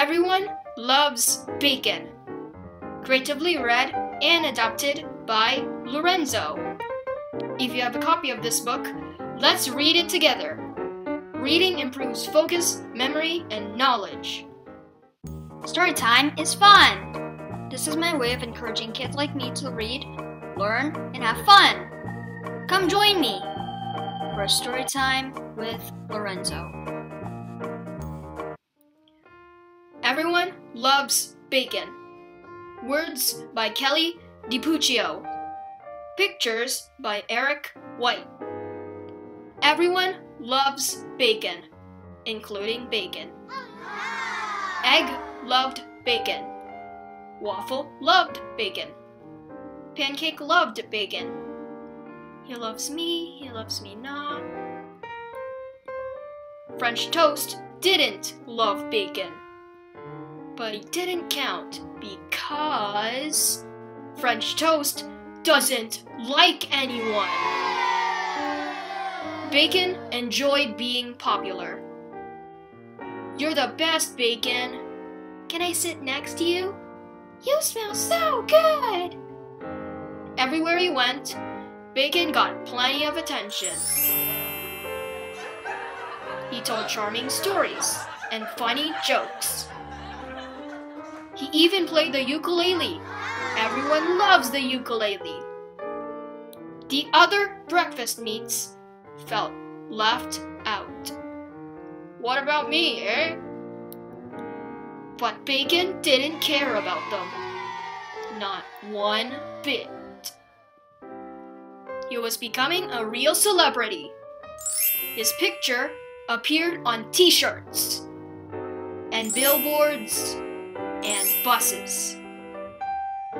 Everyone loves bacon. Creatively read and adapted by Lorenzo. If you have a copy of this book, let's read it together. Reading improves focus, memory, and knowledge. Story time is fun! This is my way of encouraging kids like me to read, learn, and have fun. Come join me for a story time with Lorenzo. Everyone loves bacon. Words by Kelly DiPucchio. Pictures by Eric Wight. Everyone loves bacon, including bacon. Egg loved bacon. Waffle loved bacon. Pancake loved bacon. He loves me, he loves me not. French toast didn't love bacon. But he didn't count because French toast doesn't like anyone. Bacon enjoyed being popular. You're the best, Bacon. Can I sit next to you? You smell so good. Everywhere he went, Bacon got plenty of attention. He told charming stories and funny jokes. He even played the ukulele. Everyone loves the ukulele. The other breakfast meats felt left out. What about me, eh? But Bacon didn't care about them. Not one bit. He was becoming a real celebrity. His picture appeared on t shirts and billboards and buses.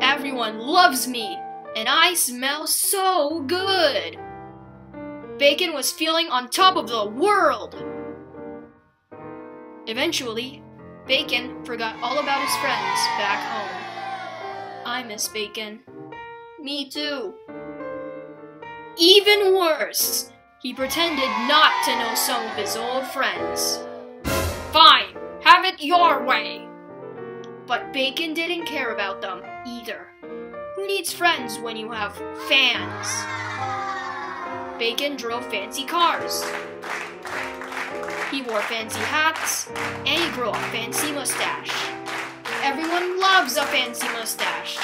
Everyone loves me, and I smell so good. Bacon was feeling on top of the world. Eventually, Bacon forgot all about his friends back home. I miss Bacon. Me too. Even worse, he pretended not to know some of his old friends. Fine, have it your way. But Bacon didn't care about them either. Who needs friends when you have fans? Bacon drove fancy cars. He wore fancy hats, and he grew a fancy mustache. Everyone loves a fancy mustache.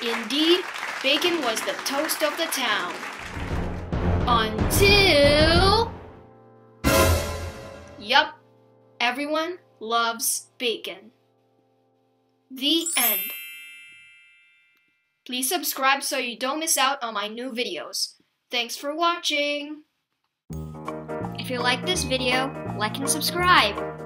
Indeed, Bacon was the toast of the town. Until. Yup, everyone loves bacon. The end. Please subscribe so you don't miss out on my new videos. Thanks for watching! If you like this video, like and subscribe.